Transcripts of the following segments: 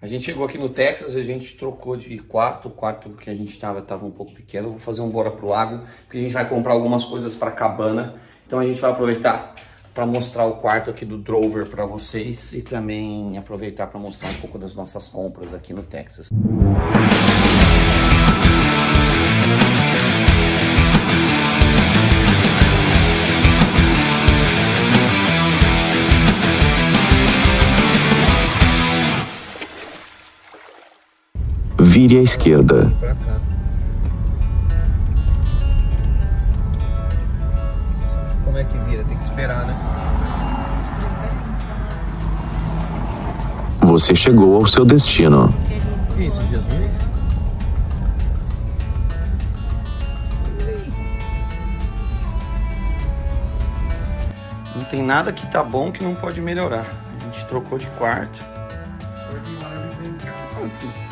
A gente chegou aqui no Texas, a gente trocou de quarto, o quarto que a gente estava estava um pouco pequeno. Vou fazer um bora pro lago, porque a gente vai comprar algumas coisas para cabana. Então a gente vai aproveitar para mostrar o quarto aqui do Drover para vocês e também aproveitar para mostrar um pouco das nossas compras aqui no Texas. Vire à esquerda. Como é que vira? Tem que esperar, né? Você chegou ao seu destino. Que isso, Jesus? Não tem nada que tá bom que não pode melhorar. A gente trocou de quarto. Aqui,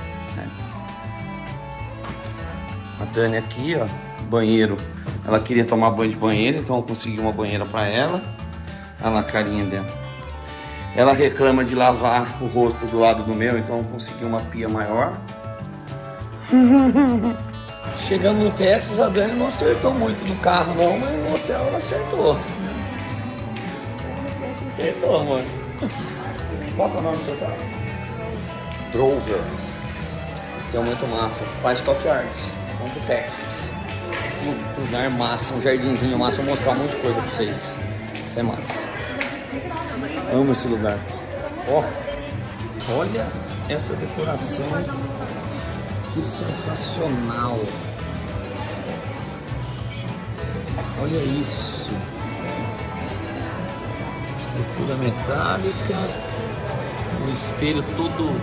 Dani aqui, ó, banheiro. Ela queria tomar banho de banheiro, então eu consegui uma banheira para ela. Olha lá a carinha dela. Ela reclama de lavar o rosto do lado do meu, então eu consegui uma pia maior. Chegando no Texas, a Dani não acertou muito no carro não, mas no hotel ela acertou. Acertou, mano. Qual é o nome do seu carro? Drover. Tem muito massa. Faz Stock Yards. Pro Texas. Um lugar massa, um jardinzinho massa. Vou mostrar um monte de coisa pra vocês. Isso é massa. Amo esse lugar. Ó, olha essa decoração. Que sensacional. Olha isso. Estrutura metálica. O espelho todo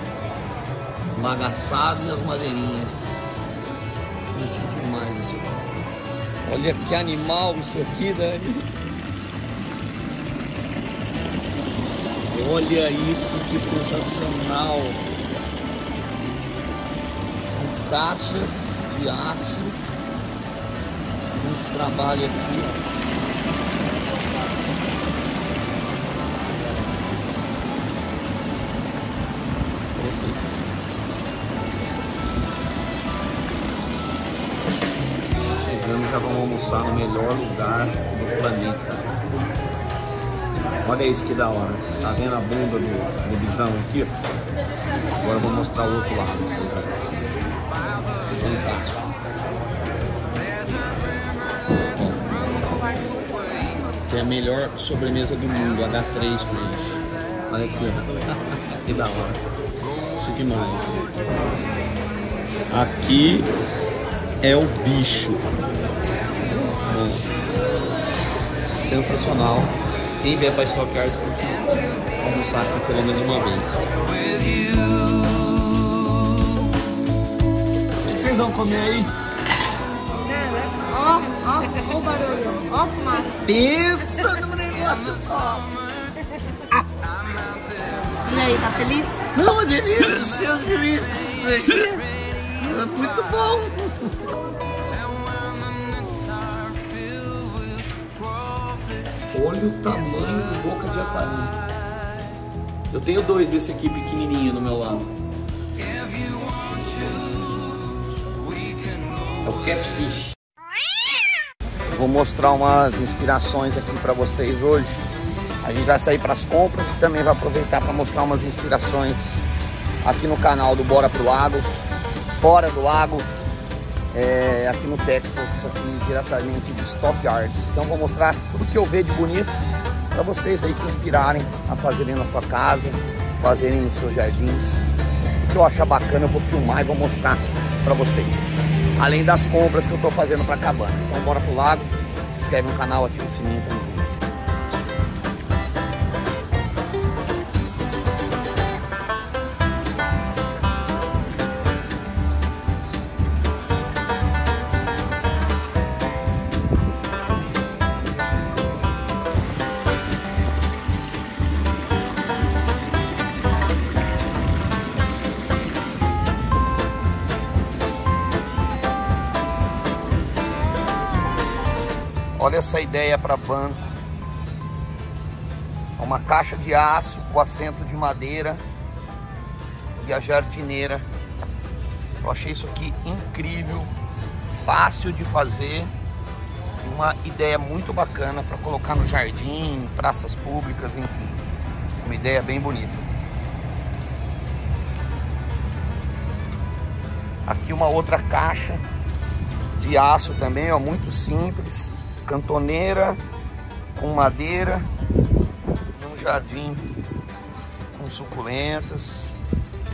bagaçado e as madeirinhas. Curti demais isso aqui. Olha que animal isso aqui, Dani. Olha isso, que sensacional! São caixas de aço nesse trabalho aqui. Almoçar no melhor lugar do planeta. Olha isso que da hora. Tá vendo a bunda do, do bisão aqui? Agora eu vou mostrar o outro lado. Fantástico. Tem a melhor sobremesa do mundo, H3 French. Olha aqui, ó. que da hora. Isso aqui mais. Aqui é o bicho. Sensacional. Quem vier para Stock Yards tem que almoçar aqui pelo menos uma vez. O que vocês vão comer aí? Ó, ó, ó o barulho, ó a fumaça. Pensa no negócio só! E aí, tá feliz? Não, uma delícia, seu juiz! É muito bom! Olha o tamanho do boca de aparelho. Eu tenho dois desse aqui pequenininho no meu lado. É o Catfish. Vou mostrar umas inspirações aqui para vocês hoje. A gente vai sair para as compras e também vai aproveitar para mostrar umas inspirações aqui no canal do Bora Pro Lago, fora do lago, é, aqui no Texas, aqui diretamente de Stock Yards. Então vou mostrar tudo que eu vejo de bonito para vocês aí se inspirarem a fazerem na sua casa, fazerem nos seus jardins. O que eu achar bacana eu vou filmar e vou mostrar para vocês. Além das compras que eu estou fazendo para cabana. Então bora pro lago, se inscreve no canal, ativa o sininho, tamo junto. Olha essa ideia para banco. Uma caixa de aço com assento de madeira. e a jardineira. Eu achei isso aqui incrível, fácil de fazer, uma ideia muito bacana para colocar no jardim, praças públicas, enfim. Uma ideia bem bonita. Aqui uma outra caixa de aço também, ó, muito simples, cantoneira com madeira, e um jardim com suculentas,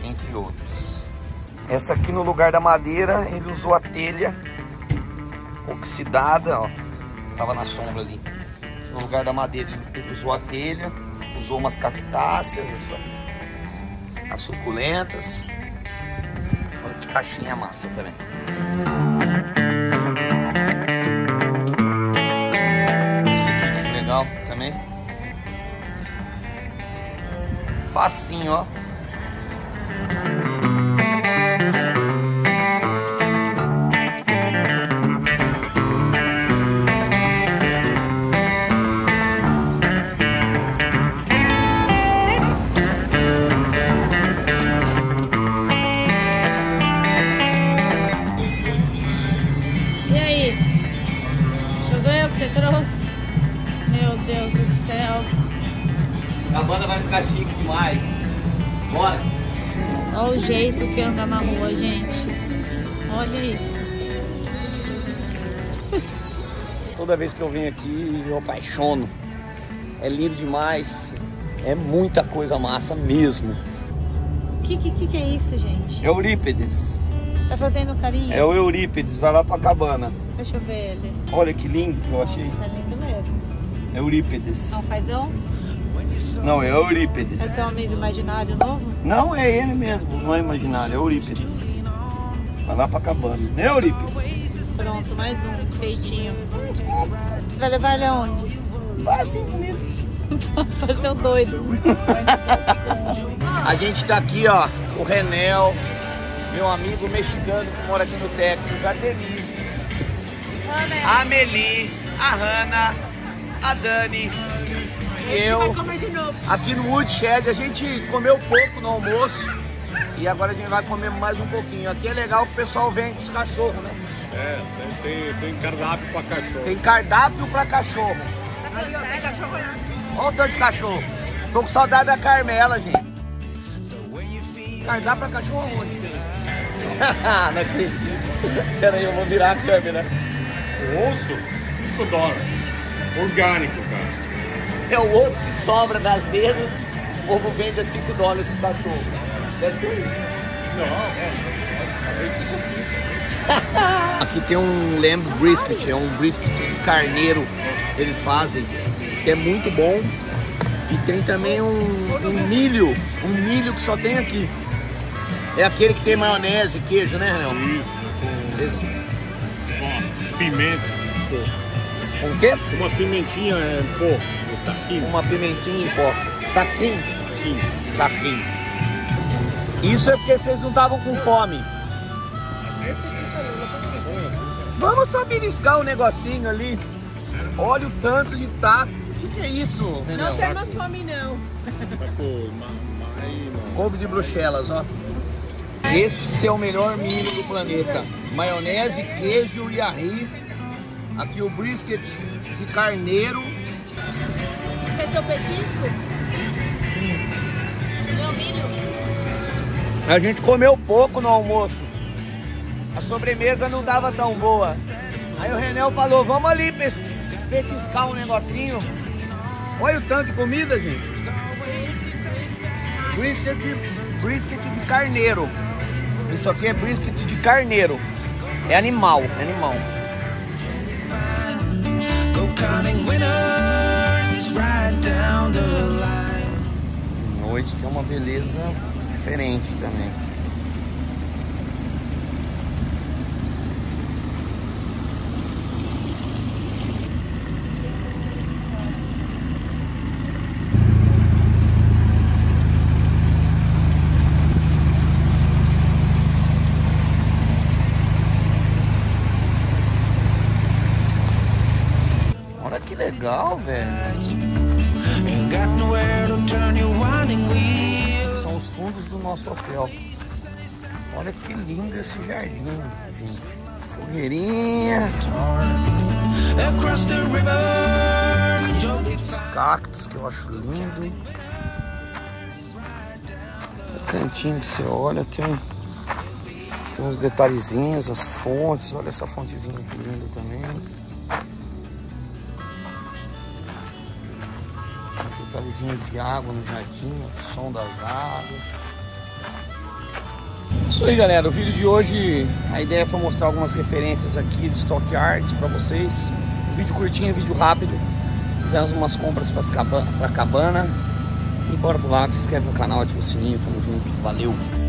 entre outros. Essa aqui no lugar da madeira, ele usou a telha oxidada, ó, tava na sombra ali. No lugar da madeira, ele usou a telha, usou umas cactáceas, essa, as suculentas. Olha que caixinha massa também. Facinho, ó. Na rua, gente. Olha isso. Toda vez que eu venho aqui, eu apaixono. É lindo demais. É muita coisa massa mesmo. O que, que, que é isso, gente? Eurípedes. Tá fazendo carinho? É o Eurípedes, vai lá pra cabana. Deixa eu ver ele. Olha que lindo que eu achei. Nossa, é lindo mesmo. Eurípedes. É um paizão? Não, é É Eurípedes. seu amigo imaginário novo? Não, é ele mesmo, não é imaginário, é Eurípedes. Vai lá pra cabana. Né, Eurípedes? Pronto, mais um feitinho. Você vai levar ele aonde? Vai assim comigo. Pareceu doido. A gente tá aqui, ó, o Renel, meu amigo mexicano que mora aqui no Texas, a Denise, a Meli, a Hanna, a Dani e eu. Aqui no Woodshed a gente comeu pouco no almoço e agora a gente vai comer mais um pouquinho. Aqui é legal que o pessoal vem com os cachorros, né? É, tem, tem cardápio pra cachorro. Tem cardápio pra cachorro. Olha o tanto de cachorro. Tô com saudade da Carmela, gente. Cardápio pra cachorro onde tem? Não acredito. Pera aí, eu vou virar a câmera. O osso, 5 dólares. Orgânico, cara. É o osso que sobra das mesas, o povo vende a 5 dólares pro cachorro. Deve ser isso. Não, é. Fica assim. Aqui tem um lamb brisket, é um brisket de carneiro eles fazem, que é muito bom. E tem também um, um milho, um milho que só tem aqui. É aquele que tem maionese, queijo, né, Renan? Isso, Vocês... com pimenta. Com o quê? Uma pimentinha é pô, Uma pimentinha em pó. Taquim. taquinho. Taquim. Isso é porque vocês não estavam com fome. Vamos só beliscar o negocinho ali. Olha o tanto de taco. O que, que é isso, temos fome, não. Ma- mai- não. Couve de bruxelas, ó. Esse é o melhor milho do planeta. Maionese, queijo e arri. Aqui o brisket de carneiro. É seu petisco? Meu milho? A gente comeu pouco no almoço. A sobremesa não tava tão boa. Aí o Renel falou, vamos ali petiscar um negocinho. Olha o tanto de comida, gente. Brisket, brisket de carneiro. Isso aqui é brisket de carneiro. É animal, é animal. Noite tem uma beleza diferente também. Olha que legal, velho. Fundos do nosso hotel. Olha que lindo esse jardim. gente. Fogueirinha, be os cactos que eu acho lindo. O cantinho que você olha tem, um, tem uns detalhezinhos, as fontes. Olha essa fontezinha que linda também. Os de água no jardim, o som das águas. Isso aí galera, o vídeo de hoje, a ideia foi mostrar algumas referências aqui de Stock Arts para vocês. Vídeo curtinho, vídeo rápido. Fizemos umas compras para cabana, cabana. E bora pro lado, se inscreve no canal, ativa o sininho, tamo junto, valeu!